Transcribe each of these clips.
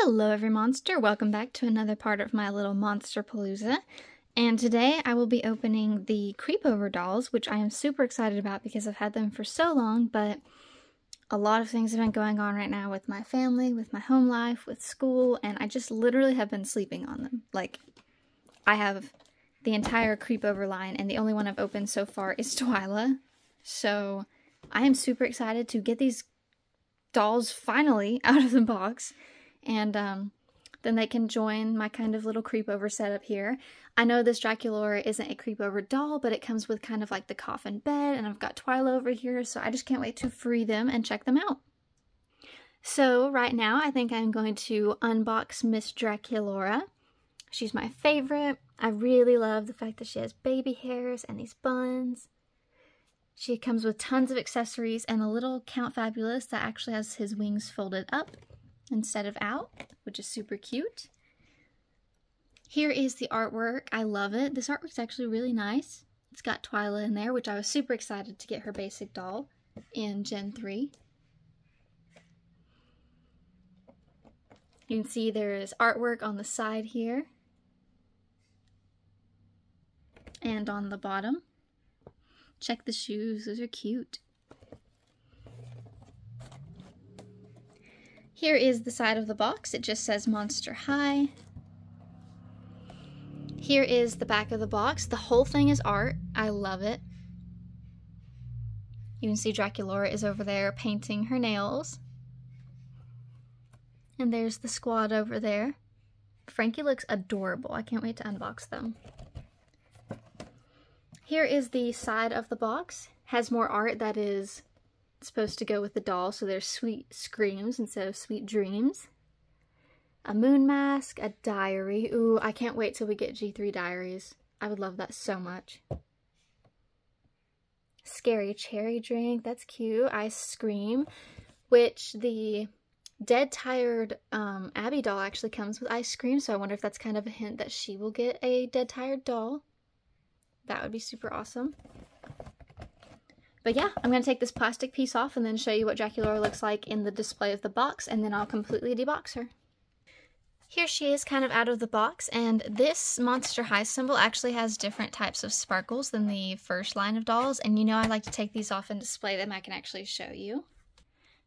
Hello every monster, welcome back to another part of my little monster palooza. And today I will be opening the Creepover dolls, which I am super excited about because I've had them for so long, but a lot of things have been going on right now with my family, with my home life, with school, and I just literally have been sleeping on them. Like, I have the entire Creepover line, and the only one I've opened so far is Twyla. So I am super excited to get these dolls finally out of the box and um, then they can join my kind of little creepover setup here. I know this Draculaura isn't a creepover doll, but it comes with kind of like the coffin bed, and I've got Twyla over here, so I just can't wait to free them and check them out. So right now, I think I'm going to unbox Miss Draculaura. She's my favorite. I really love the fact that she has baby hairs and these buns. She comes with tons of accessories and a little Count Fabulous that actually has his wings folded up instead of out, which is super cute. Here is the artwork. I love it. This artwork's actually really nice. It's got Twyla in there, which I was super excited to get her basic doll in Gen 3. You can see there is artwork on the side here and on the bottom. Check the shoes, those are cute. Here is the side of the box. It just says Monster High. Here is the back of the box. The whole thing is art. I love it. You can see Draculaura is over there painting her nails. And there's the squad over there. Frankie looks adorable. I can't wait to unbox them. Here is the side of the box. Has more art that is supposed to go with the doll, so there's sweet screams instead of sweet dreams. A moon mask, a diary. Ooh, I can't wait till we get G3 diaries. I would love that so much. Scary cherry drink, that's cute. Ice scream, which the Dead Tired um, Abby doll actually comes with ice cream, so I wonder if that's kind of a hint that she will get a Dead Tired doll. That would be super awesome. But yeah, I'm going to take this plastic piece off and then show you what Draculaura looks like in the display of the box, and then I'll completely debox her. Here she is kind of out of the box, and this Monster High symbol actually has different types of sparkles than the first line of dolls, and you know I like to take these off and display them, I can actually show you.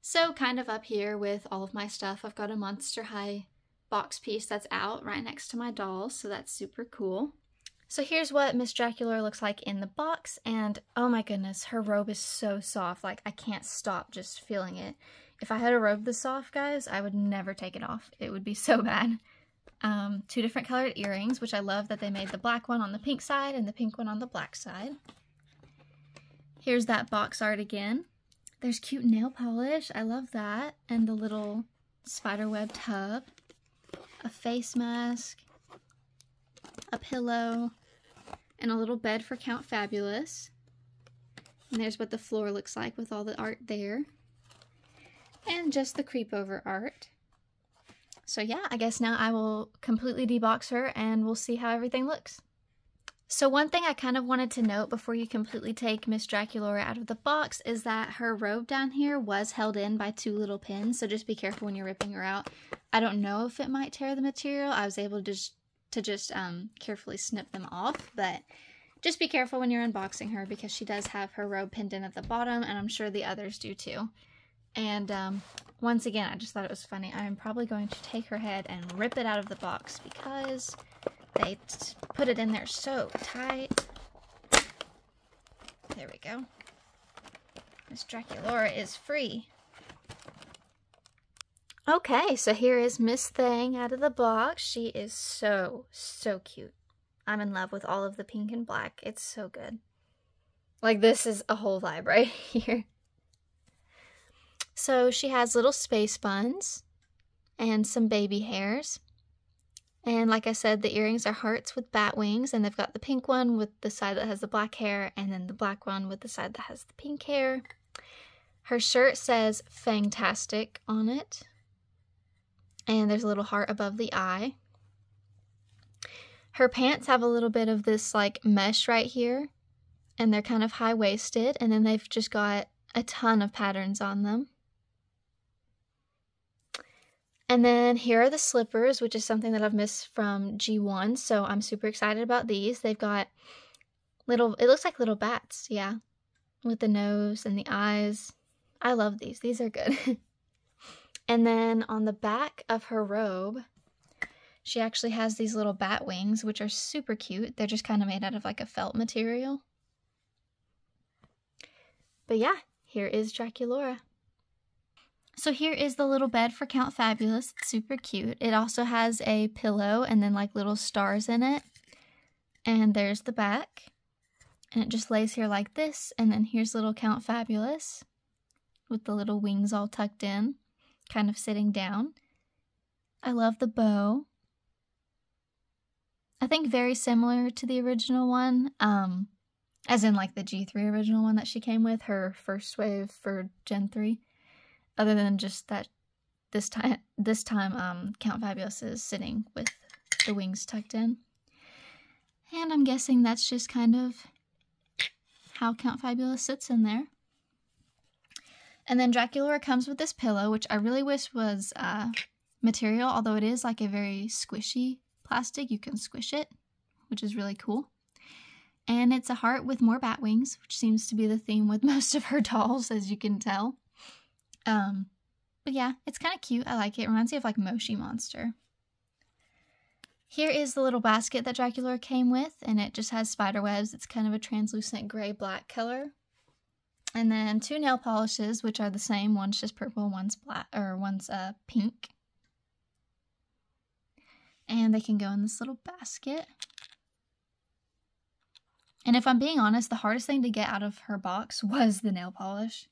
So kind of up here with all of my stuff, I've got a Monster High box piece that's out right next to my dolls, so that's super cool. So here's what Miss Draculaura looks like in the box, and oh my goodness, her robe is so soft, like I can't stop just feeling it. If I had a robe this soft, guys, I would never take it off. It would be so bad. Um, two different colored earrings, which I love that they made the black one on the pink side and the pink one on the black side. Here's that box art again. There's cute nail polish, I love that, and the little spiderweb tub, a face mask, a pillow, and a little bed for Count Fabulous. And there's what the floor looks like with all the art there. And just the creepover art. So yeah, I guess now I will completely debox her and we'll see how everything looks. So one thing I kind of wanted to note before you completely take Miss Draculaura out of the box is that her robe down here was held in by two little pins, so just be careful when you're ripping her out. I don't know if it might tear the material. I was able to just to just um, carefully snip them off, but just be careful when you're unboxing her because she does have her robe pinned in at the bottom, and I'm sure the others do too. And um, once again, I just thought it was funny. I'm probably going to take her head and rip it out of the box because they put it in there so tight. There we go. Miss Draculaura is free. Okay, so here is Miss Thing out of the box. She is so, so cute. I'm in love with all of the pink and black. It's so good. Like, this is a whole vibe right here. So she has little space buns and some baby hairs. And like I said, the earrings are hearts with bat wings, and they've got the pink one with the side that has the black hair, and then the black one with the side that has the pink hair. Her shirt says Fantastic on it, and there's a little heart above the eye. Her pants have a little bit of this like mesh right here, and they're kind of high waisted, and then they've just got a ton of patterns on them. And then here are the slippers, which is something that I've missed from G1, so I'm super excited about these. They've got little, it looks like little bats, yeah, with the nose and the eyes. I love these. These are good. and then on the back of her robe, she actually has these little bat wings, which are super cute. They're just kind of made out of like a felt material. But yeah, here is Draculaura. So here is the little bed for Count Fabulous. It's super cute. It also has a pillow and then like little stars in it. And there's the back. And it just lays here like this. And then here's little Count Fabulous with the little wings all tucked in, kind of sitting down. I love the bow. I think very similar to the original one, um, as in like the G3 original one that she came with, her first wave for Gen 3 other than just that this time this time um Count Fabulous is sitting with the wings tucked in. And I'm guessing that's just kind of how Count Fabulous sits in there. And then Draculaura comes with this pillow, which I really wish was uh, material, although it is like a very squishy plastic. You can squish it, which is really cool. And it's a heart with more bat wings, which seems to be the theme with most of her dolls, as you can tell. Um, but yeah, it's kind of cute. I like it. it. Reminds me of like Moshi Monster. Here is the little basket that Draculaura came with, and it just has spider webs. It's kind of a translucent gray-black color. And then two nail polishes, which are the same. One's just purple, one's black, or one's uh, pink. And they can go in this little basket. And if I'm being honest, the hardest thing to get out of her box was the nail polish.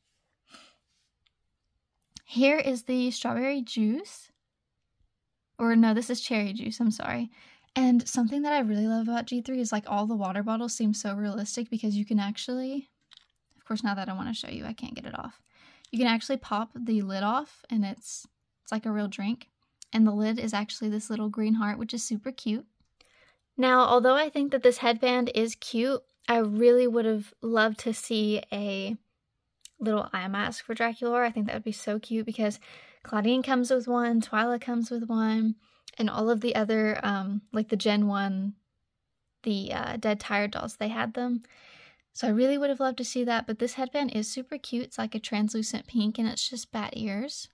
Here is the strawberry juice. Or no, this is cherry juice, I'm sorry. And something that I really love about G3 is like all the water bottles seem so realistic because you can actually, of course now that I want to show you, I can't get it off. You can actually pop the lid off and it's it's like a real drink. And the lid is actually this little green heart, which is super cute. Now, although I think that this headband is cute, I really would have loved to see a little eye mask for Draculaura. I think that would be so cute because Claudine comes with one, Twyla comes with one, and all of the other, um, like the Gen 1, the uh, Dead Tired dolls, they had them. So I really would have loved to see that, but this headband is super cute. It's like a translucent pink and it's just bat ears.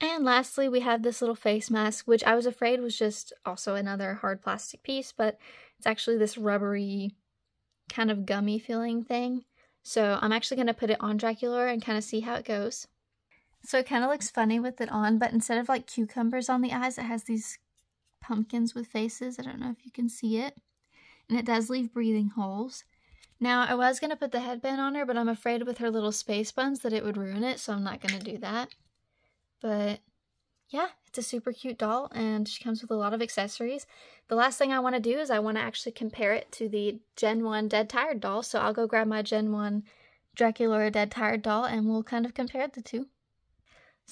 And lastly, we have this little face mask, which I was afraid was just also another hard plastic piece, but it's actually this rubbery, kind of gummy feeling thing. So I'm actually going to put it on Draculaura and kind of see how it goes. So it kind of looks funny with it on, but instead of like cucumbers on the eyes, it has these pumpkins with faces. I don't know if you can see it. And it does leave breathing holes. Now, I was going to put the headband on her, but I'm afraid with her little space buns that it would ruin it, so I'm not going to do that. But yeah, it's a super cute doll and she comes with a lot of accessories. The last thing I want to do is I want to actually compare it to the Gen 1 Dead Tired doll. So I'll go grab my Gen 1 Draculaura Dead Tired doll and we'll kind of compare the two.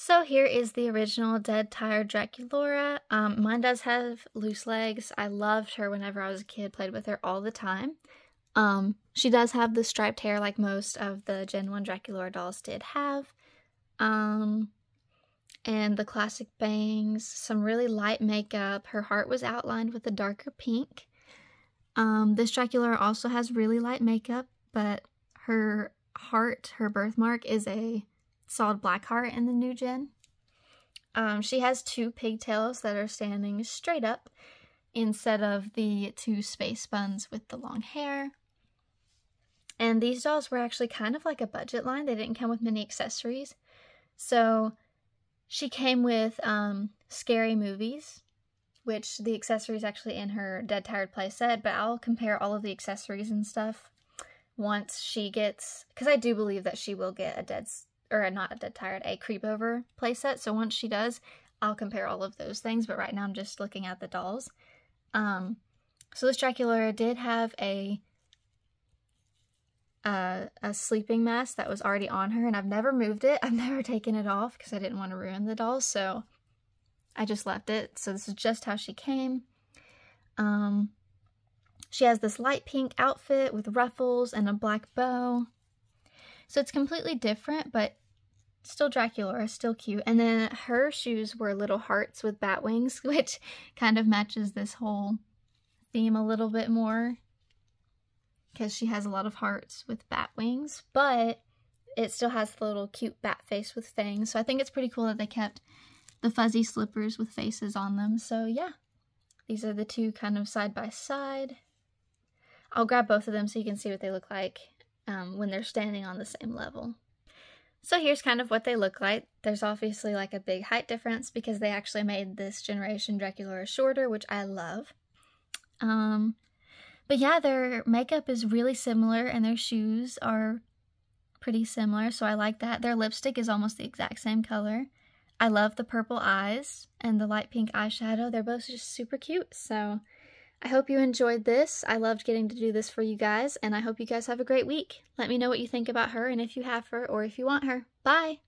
So here is the original Dead Tired Draculaura. Um, mine does have loose legs. I loved her whenever I was a kid, played with her all the time. Um, she does have the striped hair like most of the Gen 1 Draculaura dolls did have. Um, and the classic bangs, some really light makeup. Her heart was outlined with a darker pink. Um, this Dracula also has really light makeup, but her heart, her birthmark, is a solid black heart in the new gen. Um, she has two pigtails that are standing straight up instead of the two space buns with the long hair. And these dolls were actually kind of like a budget line. They didn't come with many accessories. So she came with um, scary movies, which the accessories actually in her Dead Tired playset, but I'll compare all of the accessories and stuff once she gets, because I do believe that she will get a Dead, or not a Dead Tired, a Creepover playset, so once she does, I'll compare all of those things, but right now I'm just looking at the dolls. Um, so this Draculaura did have a a, a sleeping mask that was already on her and I've never moved it. I've never taken it off because I didn't want to ruin the doll, so I just left it. So this is just how she came. Um, she has this light pink outfit with ruffles and a black bow. So it's completely different, but still Draculaura, still cute. And then her shoes were little hearts with bat wings, which kind of matches this whole theme a little bit more because she has a lot of hearts with bat wings, but it still has the little cute bat face with fangs. So I think it's pretty cool that they kept the fuzzy slippers with faces on them. So yeah, these are the two kind of side by side. I'll grab both of them so you can see what they look like um, when they're standing on the same level. So here's kind of what they look like. There's obviously like a big height difference because they actually made this generation Draculaura shorter, which I love. Um, but yeah, their makeup is really similar and their shoes are pretty similar, so I like that. Their lipstick is almost the exact same color. I love the purple eyes and the light pink eyeshadow. They're both just super cute, so I hope you enjoyed this. I loved getting to do this for you guys, and I hope you guys have a great week. Let me know what you think about her and if you have her or if you want her. Bye!